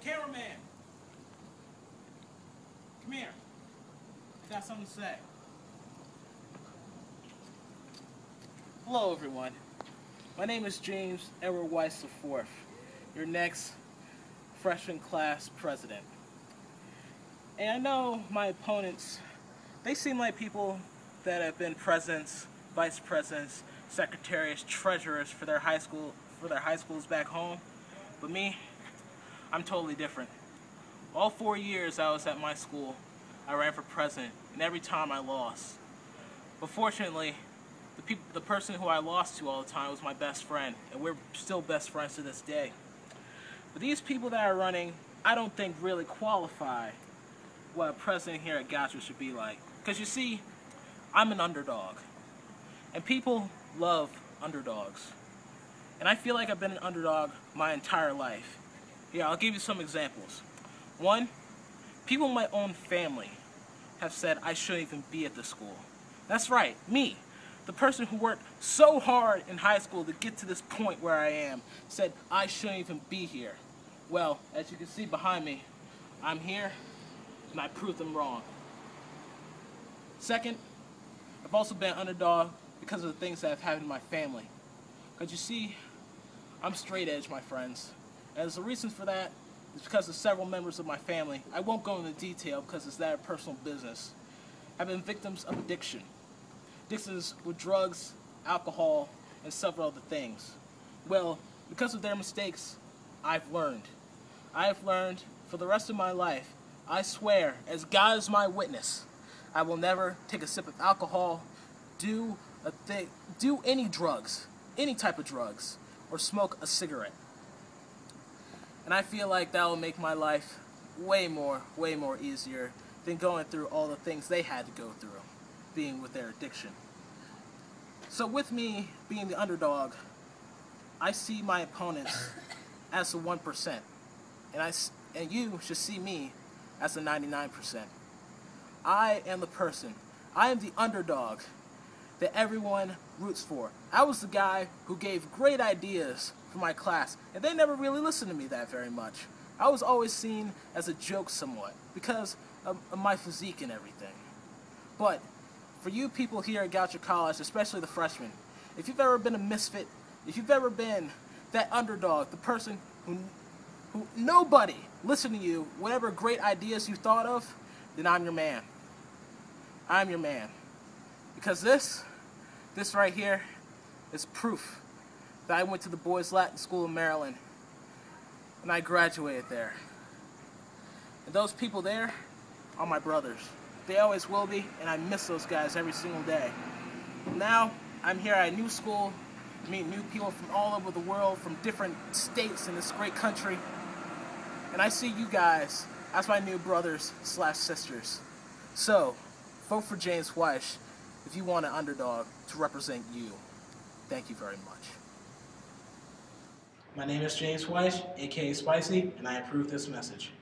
cameraman. Come here. I got something to say. Hello, everyone. My name is James Edward Wyche IV, your next freshman class president. And I know my opponents, they seem like people that have been presidents, vice presidents, secretaries, treasurers for their high school for their high schools back home. But me, I'm totally different. All four years I was at my school, I ran for president, and every time I lost. But fortunately, the, people, the person who I lost to all the time was my best friend, and we're still best friends to this day. But these people that are running, I don't think really qualify what a president here at Goucher should be like. Because you see, I'm an underdog. And people love underdogs. And I feel like I've been an underdog my entire life. Yeah, I'll give you some examples. One, people in my own family have said I shouldn't even be at the school. That's right, me, the person who worked so hard in high school to get to this point where I am, said I shouldn't even be here. Well, as you can see behind me, I'm here, and I proved them wrong. Second, I've also been underdog because of the things that have happened in my family. Because you see, I'm straight edge, my friends. And the reason for that is because of several members of my family. I won't go into detail because it's that personal business. Have been victims of addiction. Addictions with drugs, alcohol, and several other things. Well, because of their mistakes, I've learned. I've learned for the rest of my life, I swear, as God is my witness, I will never take a sip of alcohol, do a thing, do any drugs, any type of drugs, or smoke a cigarette. And I feel like that will make my life way more, way more easier than going through all the things they had to go through, being with their addiction. So with me being the underdog, I see my opponents as the 1%. And, I, and you should see me as the 99%. I am the person, I am the underdog that everyone roots for. I was the guy who gave great ideas for my class, and they never really listened to me that very much. I was always seen as a joke somewhat because of, of my physique and everything. But for you people here at Goucher College, especially the freshmen, if you've ever been a misfit, if you've ever been that underdog, the person who, who nobody listened to you, whatever great ideas you thought of, then I'm your man. I'm your man. Because this this right here is proof that I went to the Boys Latin School in Maryland and I graduated there. And those people there are my brothers. They always will be, and I miss those guys every single day. Now, I'm here at a new school, meet new people from all over the world, from different states in this great country. And I see you guys as my new brothers slash sisters. So, vote for James Wyche if you want an underdog to represent you. Thank you very much. My name is James Wyche, aka Spicy, and I approve this message.